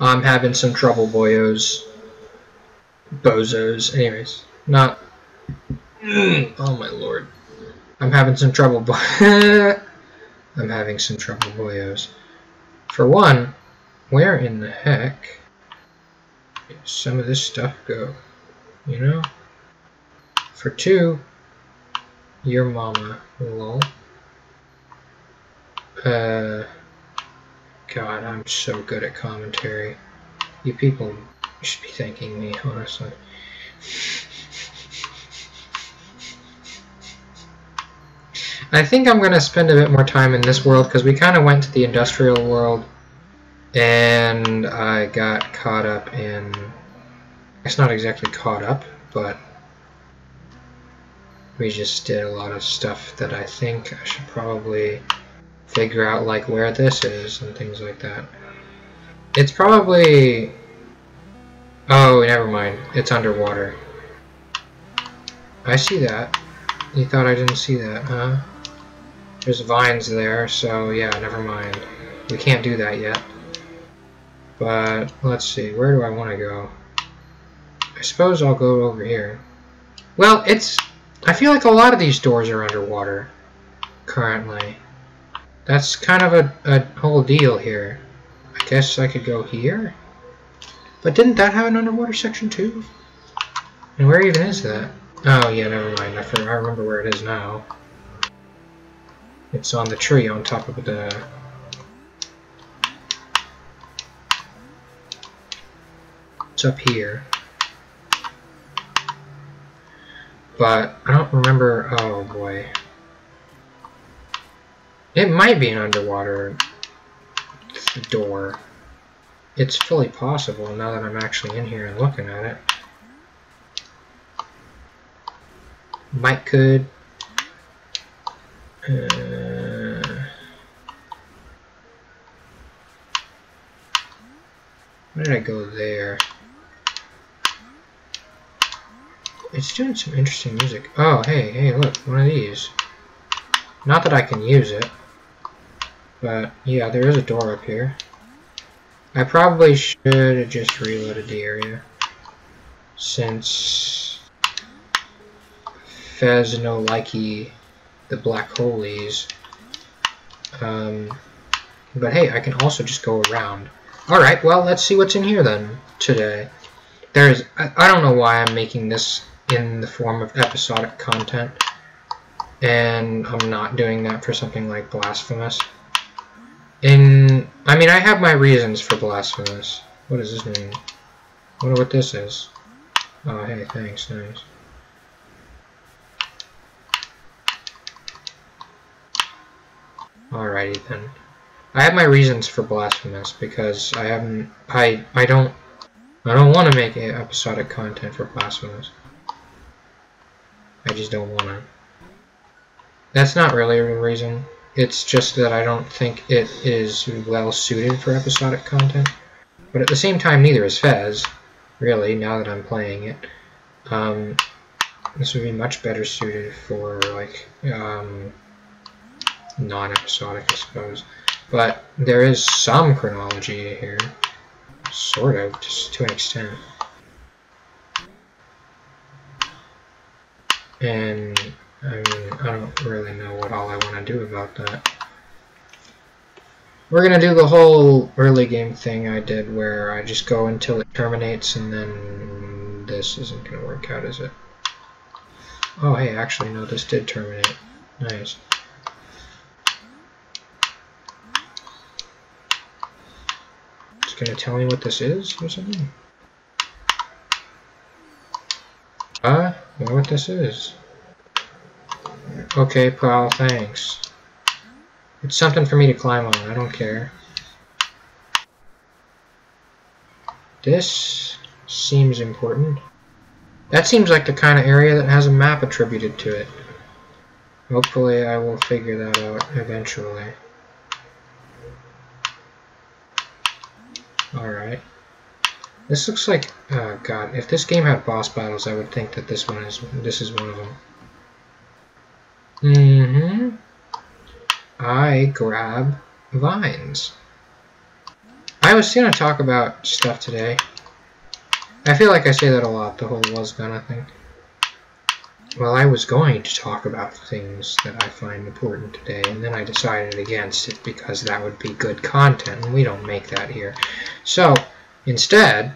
I'm having some trouble, boyos. Bozos. Anyways, not... oh my lord. I'm having some trouble. I'm having some trouble, boyos. For one, where in the heck did some of this stuff go? You know? For two, your mama, lol. Uh, God, I'm so good at commentary. You people should be thanking me, honestly. I think I'm going to spend a bit more time in this world because we kind of went to the industrial world and I got caught up in... It's not exactly caught up, but we just did a lot of stuff that I think I should probably figure out like where this is and things like that. It's probably... Oh, never mind. It's underwater. I see that. You thought I didn't see that, huh? There's vines there, so yeah, never mind. We can't do that yet. But, let's see, where do I want to go? I suppose I'll go over here. Well, it's... I feel like a lot of these doors are underwater, currently. That's kind of a, a whole deal here. I guess I could go here? But didn't that have an underwater section too? And where even is that? Oh yeah, never mind. I, I remember where it is now. It's on the tree on top of the... It's up here. But I don't remember... Oh boy. It might be an underwater door. It's fully possible now that I'm actually in here and looking at it. Might could. Uh, where did I go there? It's doing some interesting music. Oh, hey, hey, look, one of these. Not that I can use it. But, yeah, there is a door up here. I probably should have just reloaded the area. Since Fez no likey the black holies. Um, but hey, I can also just go around. Alright, well, let's see what's in here then, today. There's, I, I don't know why I'm making this in the form of episodic content. And I'm not doing that for something like Blasphemous. In, I mean, I have my reasons for Blasphemous. What does this mean? I wonder what this is. Oh, hey, thanks, nice. Alrighty then. I have my reasons for Blasphemous because I haven't, I, I don't, I don't want to make episodic content for Blasphemous. I just don't want to. That's not really a reason. It's just that I don't think it is well suited for episodic content. But at the same time, neither is Fez, really, now that I'm playing it. Um, this would be much better suited for, like, um, non-episodic, I suppose. But there is some chronology here. Sort of, just to an extent. And, I mean, I don't really know what all I want to do about that. We're going to do the whole early game thing I did where I just go until it terminates and then this isn't going to work out, is it? Oh, hey, actually, no, this did terminate. Nice. It's gonna tell me what this is or something? Uh, know what this is. Okay, pal, thanks. It's something for me to climb on, I don't care. This seems important. That seems like the kind of area that has a map attributed to it. Hopefully I will figure that out eventually. Alright. This looks like, oh god, if this game had boss battles, I would think that this one is, this is one of them. Mm-hmm. I grab vines. I was gonna talk about stuff today. I feel like I say that a lot, the whole was gonna thing. Well, I was going to talk about things that I find important today, and then I decided against it because that would be good content, and we don't make that here. So, instead,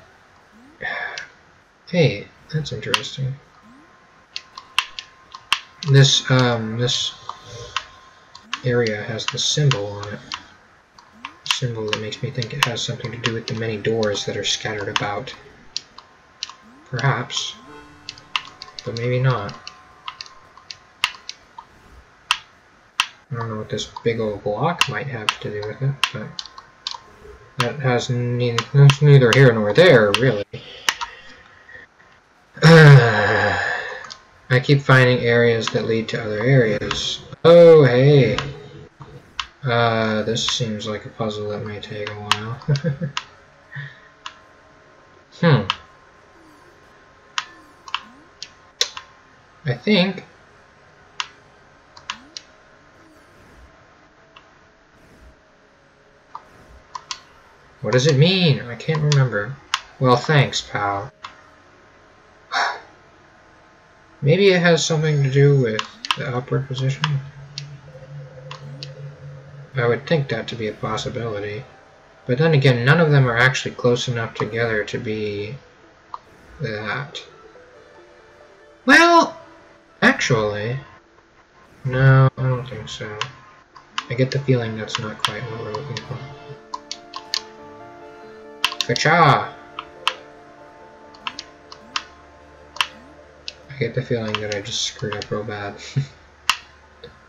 hey, that's interesting. This, um, this area has the symbol on it. Symbol that makes me think it has something to do with the many doors that are scattered about. Perhaps. But maybe not. I don't know what this big old block might have to do with it, but that has neither, neither here nor there, really. I keep finding areas that lead to other areas. Oh, hey. Uh, this seems like a puzzle that may take a while. hmm. I think What does it mean? I can't remember. Well, thanks, pal. Maybe it has something to do with the upward position? I would think that to be a possibility. But then again, none of them are actually close enough together to be that. Well, actually, no, I don't think so. I get the feeling that's not quite what we're looking for. Kacha! Get the feeling that I just screwed up real bad.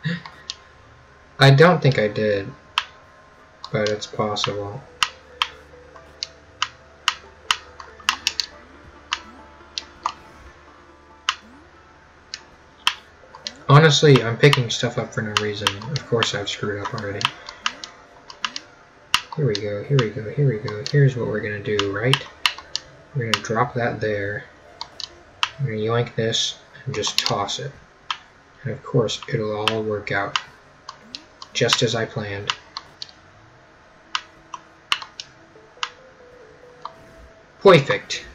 I don't think I did, but it's possible. Honestly, I'm picking stuff up for no reason. Of course I've screwed up already. Here we go, here we go, here we go. Here's what we're going to do, right? We're going to drop that there. We're going to yoink this and just toss it. And of course, it'll all work out just as I planned. Perfect.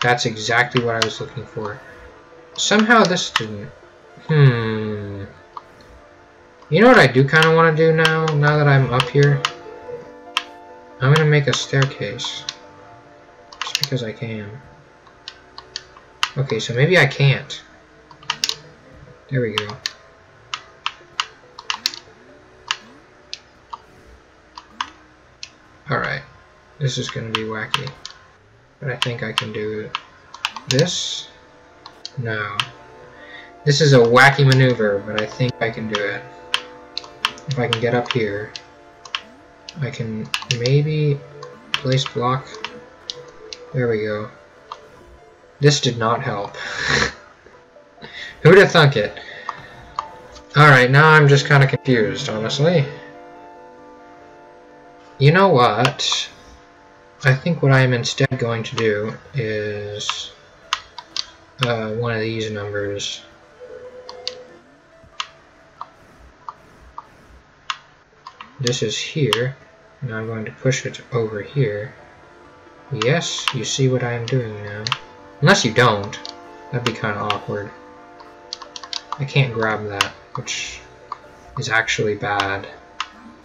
That's exactly what I was looking for. Somehow this didn't... Hmm... You know what I do kind of want to do now, now that I'm up here? I'm gonna make a staircase. Just because I can. Okay, so maybe I can't. There we go. Alright. This is gonna be wacky. But I think I can do this. No. This is a wacky maneuver, but I think I can do it. If I can get up here. I can maybe place block. There we go. This did not help. Who'd have thunk it? Alright, now I'm just kind of confused, honestly. You know what? I think what I am instead going to do is uh, one of these numbers. This is here. Now I'm going to push it over here. Yes, you see what I am doing now. Unless you don't. That'd be kind of awkward. I can't grab that, which is actually bad.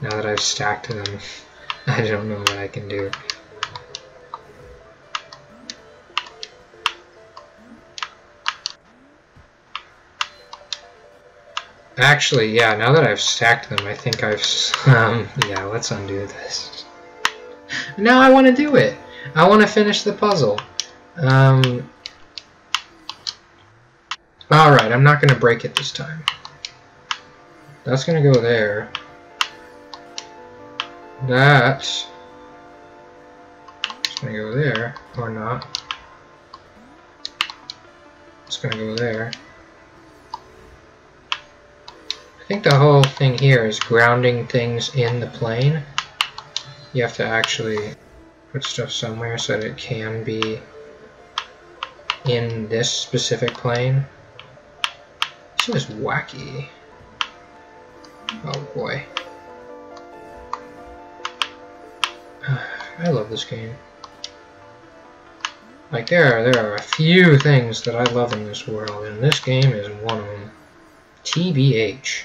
Now that I've stacked them, I don't know what I can do. Actually, yeah, now that I've stacked them, I think I've... Um, yeah, let's undo this. now I want to do it! I want to finish the puzzle. Um, Alright, I'm not going to break it this time. That's going to go there. That's going to go there, or not. It's going to go there. I think the whole thing here is grounding things in the plane. You have to actually put stuff somewhere so that it can be in this specific plane. This is wacky. Oh boy. I love this game. Like, there are, there are a few things that I love in this world, and this game is one of them. TBH.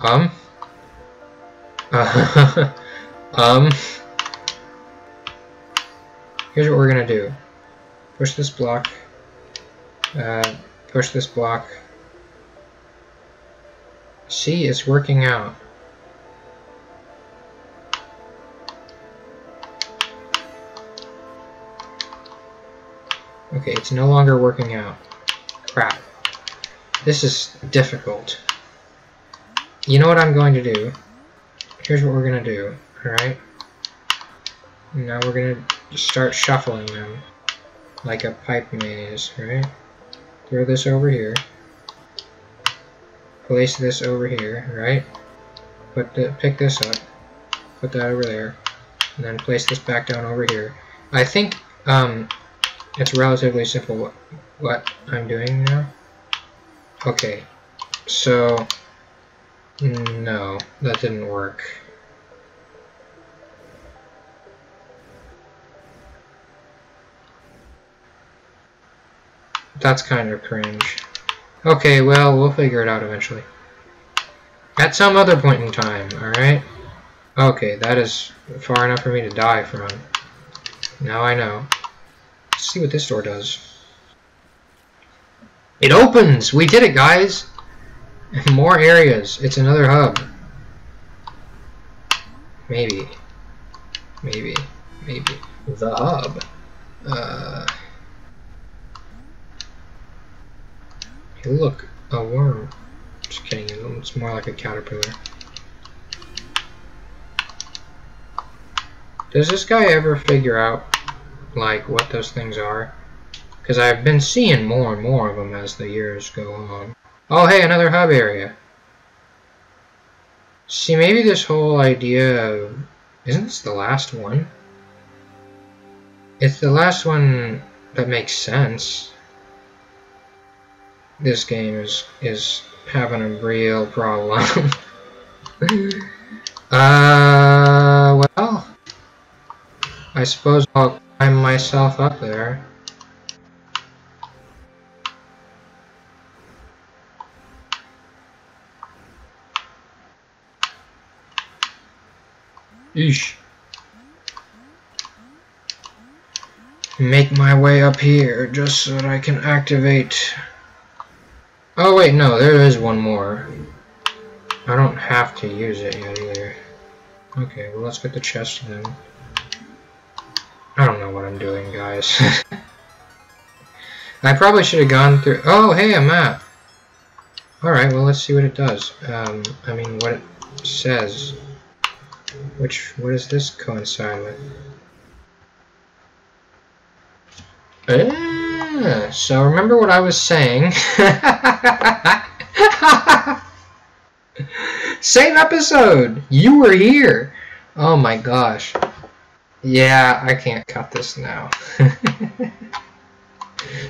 Um? Um? Here's what we're gonna do. Push this block. Uh, push this block. See, it's working out. Okay, it's no longer working out. Crap. This is difficult. You know what I'm going to do? Here's what we're going to do, alright? Now we're going to start shuffling them like a pipe maze, right? Throw this over here. Place this over here, right? Put the, pick this up. Put that over there. And then place this back down over here. I think um, it's relatively simple what, what I'm doing now. Okay, so no, that didn't work. That's kind of cringe. Okay, well, we'll figure it out eventually. At some other point in time, alright? Okay, that is far enough for me to die from. Now I know. Let's see what this door does. It opens! We did it, guys! More areas. It's another hub. Maybe. Maybe. Maybe. The hub. Uh, look. A worm. Just kidding. It's more like a caterpillar. Does this guy ever figure out like what those things are. Because I've been seeing more and more of them as the years go on. Oh hey, another hub area. See, maybe this whole idea of... Isn't this the last one? It's the last one that makes sense. This game is, is having a real problem. uh, well... I suppose I'll climb myself up there. Eesh. Make my way up here just so that I can activate... Oh wait, no, there is one more. I don't have to use it yet either. Okay, well let's get the chest then. I don't know what I'm doing, guys. I probably should have gone through... Oh, hey, a map! Alright, well, let's see what it does. Um, I mean, what it says. Which, what does this coincide with? So remember what I was saying. Same episode! You were here! Oh my gosh. Yeah, I can't cut this now.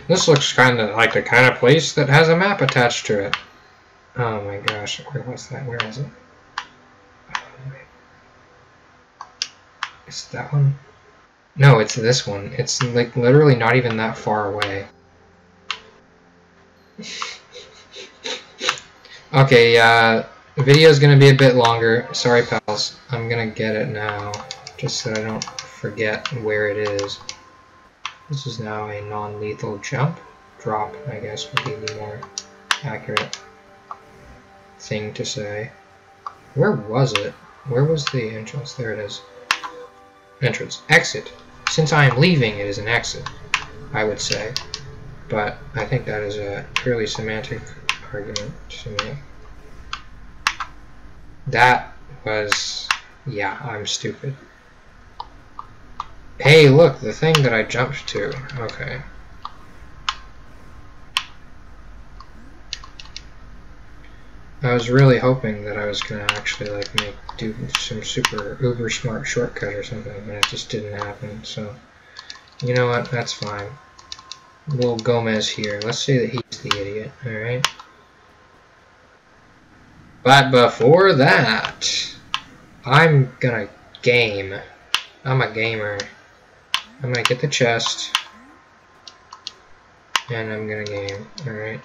this looks kind of like the kind of place that has a map attached to it. Oh my gosh, where was that? Where is it? Is that one? No, it's this one. It's like literally not even that far away. okay, uh, the video is going to be a bit longer. Sorry, pals. I'm to get it now, just so I don't forget where it is. This is now a non-lethal jump. Drop, I guess, would be the more accurate thing to say. Where was it? Where was the entrance? There it is. Entrance. Exit. Since I am leaving, it is an exit, I would say. But I think that is a purely semantic argument to me. That was... Yeah, I'm stupid. Hey, look, the thing that I jumped to. Okay. I was really hoping that I was gonna actually like make do some super uber smart shortcut or something, but it just didn't happen. So, you know what? That's fine. Little Gomez here. Let's say that he's the idiot. All right. But before that, I'm gonna game. I'm a gamer. I'm gonna get the chest. And I'm gonna game. Alright.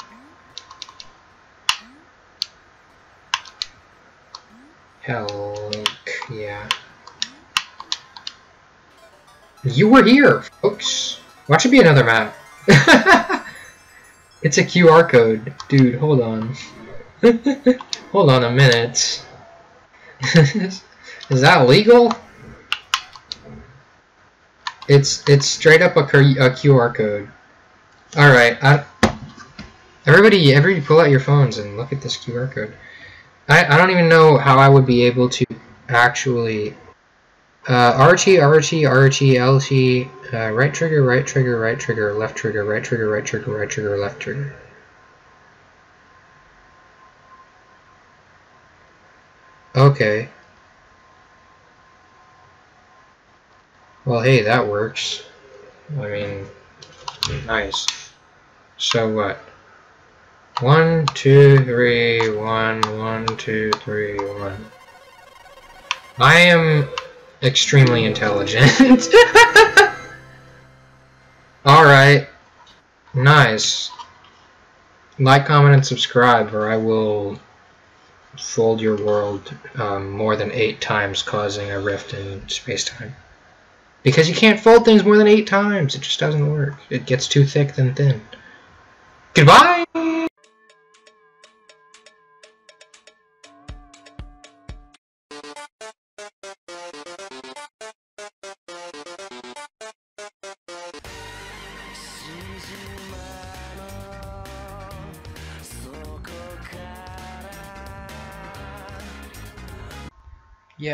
Hell, yeah. You were here, folks. Watch it be another map. it's a QR code. Dude, hold on. hold on a minute. Is that legal? It's it's straight up a, a QR code. All right, I, everybody, everybody, pull out your phones and look at this QR code. I I don't even know how I would be able to actually. Uh, RT, RT, RT, LT, uh, right trigger, right trigger, right trigger, left trigger, right trigger, right trigger, right trigger, left trigger. Okay. Well, hey, that works. I mean, nice. So what? One, two, three, one, one, two, three, one. I am extremely intelligent. Alright. Nice. Like, comment, and subscribe, or I will fold your world um, more than eight times, causing a rift in space-time. Because you can't fold things more than eight times. It just doesn't work. It gets too thick than thin. Goodbye!